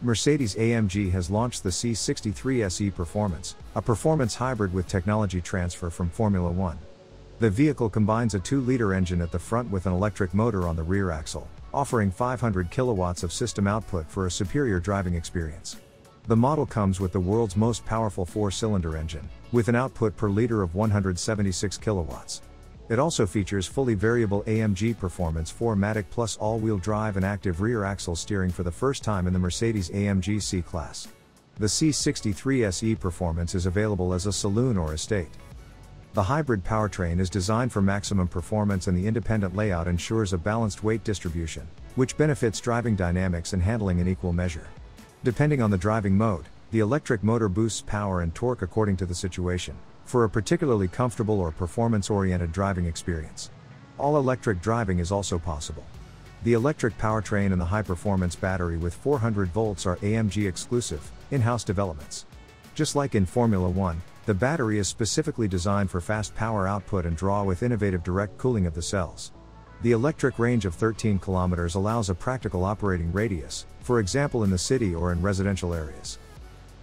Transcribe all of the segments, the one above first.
Mercedes AMG has launched the C63 SE Performance, a performance hybrid with technology transfer from Formula One. The vehicle combines a 2 liter engine at the front with an electric motor on the rear axle, offering 500 kilowatts of system output for a superior driving experience. The model comes with the world's most powerful four cylinder engine, with an output per liter of 176 kilowatts. It also features fully variable AMG Performance 4MATIC Plus all wheel drive and active rear axle steering for the first time in the Mercedes AMG C Class. The C63 SE Performance is available as a saloon or estate. The hybrid powertrain is designed for maximum performance and the independent layout ensures a balanced weight distribution, which benefits driving dynamics and handling in equal measure. Depending on the driving mode, the electric motor boosts power and torque according to the situation, for a particularly comfortable or performance oriented driving experience. All electric driving is also possible. The electric powertrain and the high performance battery with 400 volts are AMG exclusive, in house developments. Just like in Formula One, the battery is specifically designed for fast power output and draw with innovative direct cooling of the cells. The electric range of 13 kilometers allows a practical operating radius, for example in the city or in residential areas.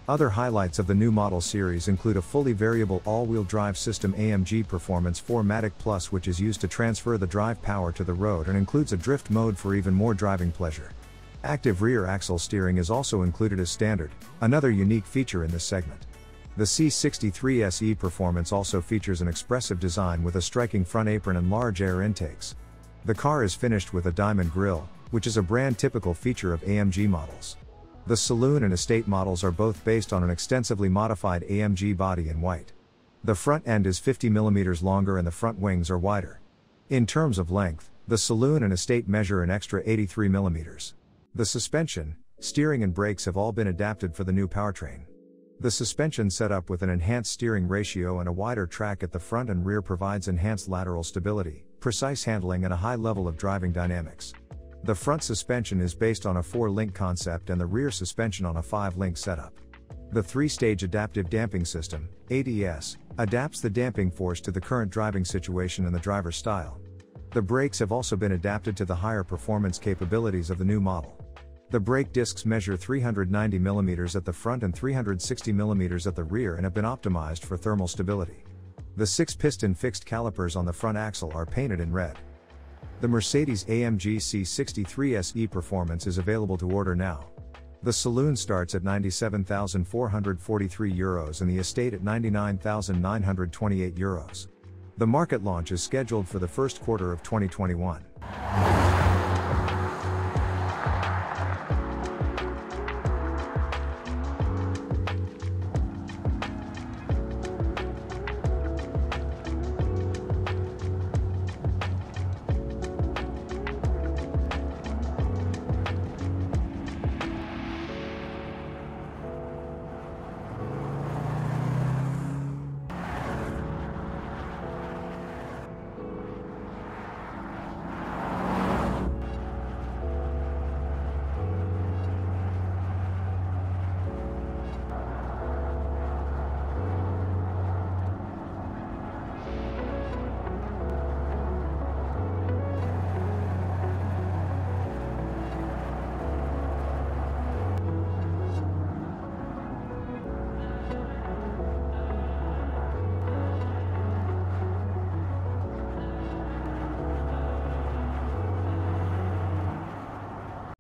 Other highlights of the new model series include a fully variable all-wheel drive system AMG Performance 4MATIC Plus which is used to transfer the drive power to the road and includes a drift mode for even more driving pleasure. Active rear axle steering is also included as standard, another unique feature in this segment. The C63 SE Performance also features an expressive design with a striking front apron and large air intakes. The car is finished with a diamond grille, which is a brand typical feature of AMG models. The saloon and estate models are both based on an extensively modified AMG body in white. The front end is 50 mm longer and the front wings are wider. In terms of length, the saloon and estate measure an extra 83 mm. The suspension, steering, and brakes have all been adapted for the new powertrain. The suspension setup with an enhanced steering ratio and a wider track at the front and rear provides enhanced lateral stability, precise handling, and a high level of driving dynamics. The front suspension is based on a 4 link concept and the rear suspension on a 5 link setup. The three stage adaptive damping system, ADS, adapts the damping force to the current driving situation and the driver's style. The brakes have also been adapted to the higher performance capabilities of the new model. The brake discs measure 390 mm at the front and 360 mm at the rear and have been optimized for thermal stability. The six piston fixed calipers on the front axle are painted in red. The Mercedes AMG C63 SE Performance is available to order now. The saloon starts at 97,443 euros and the estate at 99,928 euros. The market launch is scheduled for the first quarter of 2021.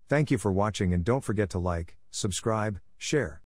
Thank you for watching and don't forget to like, subscribe, share.